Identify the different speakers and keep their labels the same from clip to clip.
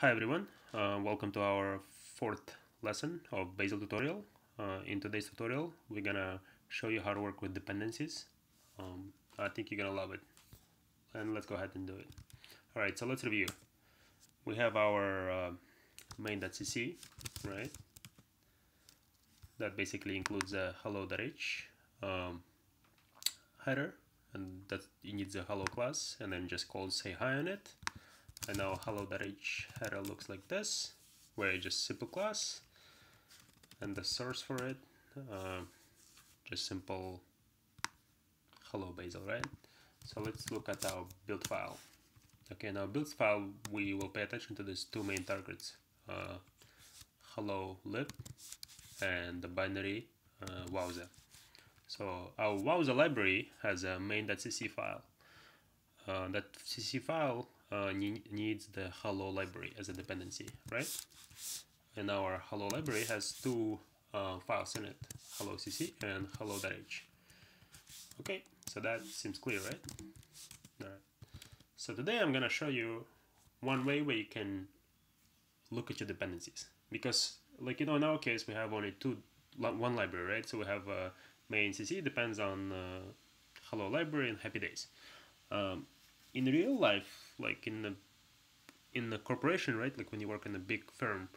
Speaker 1: Hi everyone, uh, welcome to our fourth lesson of Bazel tutorial. Uh, in today's tutorial, we're gonna show you how to work with dependencies. Um, I think you're gonna love it. And let's go ahead and do it. Alright, so let's review. We have our uh, main.cc, right? That basically includes a hello.h um, header, and that it needs a hello class, and then just calls say hi on it and now hello.h header looks like this where it's just simple class and the source for it uh, just simple hello bazel right? So let's look at our build file. Okay now build file we will pay attention to these two main targets uh, hello lib and the binary uh, wowza. So our wowza library has a main.cc file. Uh, that cc file uh, needs the hello library as a dependency, right? And our hello library has two uh, files in it, hello cc and hello.h. Okay, so that seems clear, right? All right. So today I'm gonna show you one way where you can look at your dependencies because like you know in our case we have only two one library right so we have uh, main cc depends on uh, hello library and happy days um, in real life, like in the in the corporation, right? Like when you work in a big firm,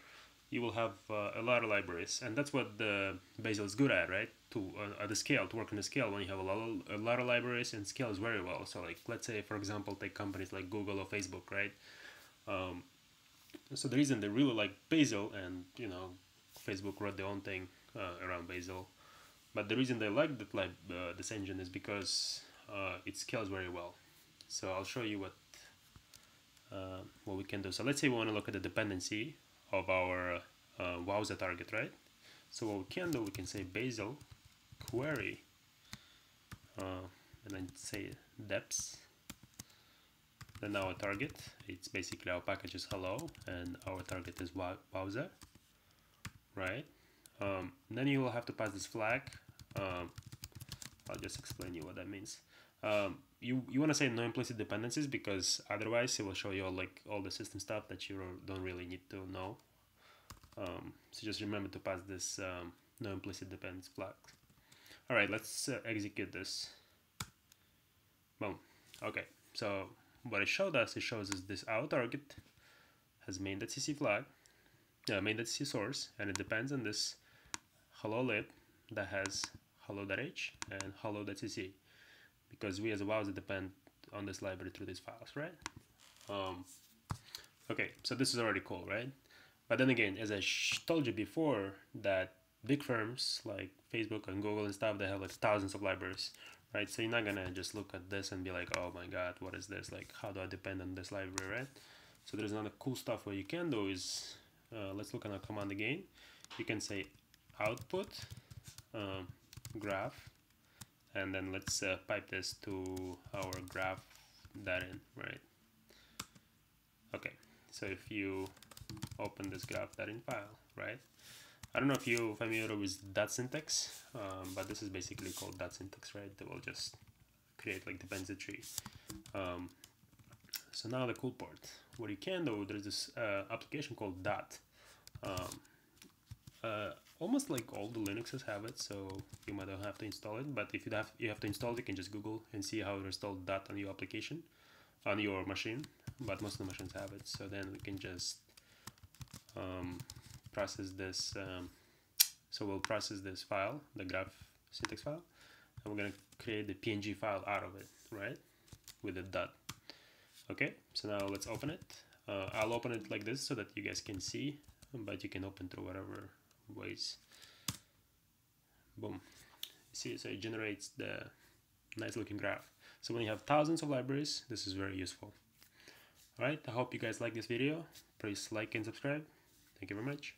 Speaker 1: you will have uh, a lot of libraries, and that's what the Bazel is good at, right? To uh, at the scale, to work on the scale, when you have a lot, of, a lot of libraries and scales very well. So, like let's say, for example, take companies like Google or Facebook, right? Um, so the reason they really like Bazel, and you know, Facebook wrote their own thing uh, around Bazel, but the reason they like that like uh, this engine is because uh, it scales very well. So I'll show you what uh, what we can do. So let's say we want to look at the dependency of our uh, Wowza target, right? So what we can do, we can say Bazel query, uh, and then say deps. Then our target, it's basically our package is hello, and our target is Wowza, right? Um, then you will have to pass this flag. Um, I'll just explain you what that means. Um, you you want to say no implicit dependencies because otherwise it will show you all like all the system stuff that you don't really need to know. Um, so just remember to pass this um, no implicit dependence flag. All right, let's uh, execute this. Boom. Okay, so what it showed us, it shows us this out target has main.cc flag, uh, main.cc source, and it depends on this hello lib that has hello.h and hello.cc because we as a browser depend on this library through these files, right? Um, okay, so this is already cool, right? But then again, as I told you before, that big firms like Facebook and Google and stuff, they have like thousands of libraries, right? So you're not gonna just look at this and be like, oh my god, what is this? Like, how do I depend on this library, right? So there's another cool stuff what you can do is, uh, let's look at our command again. You can say output um, graph and then let's uh, pipe this to our graph that in right? Okay so if you open this graph that in file right? I don't know if you're familiar with that syntax um, but this is basically called that syntax right? That will just create like dependency. Tree um, so now the cool part. What you can do there's this uh, application called dot um, uh, almost like all the Linuxes have it, so you might not have to install it. But if you have you have to install it, you can just Google and see how to install that on your application, on your machine. But most of the machines have it, so then we can just um, process this. Um, so we'll process this file, the graph syntax file, and we're gonna create the PNG file out of it, right? With a dot. Okay, so now let's open it. Uh, I'll open it like this so that you guys can see, but you can open through whatever ways. Boom. See, so it generates the nice looking graph. So when you have thousands of libraries, this is very useful. Alright, I hope you guys like this video. Please like and subscribe. Thank you very much.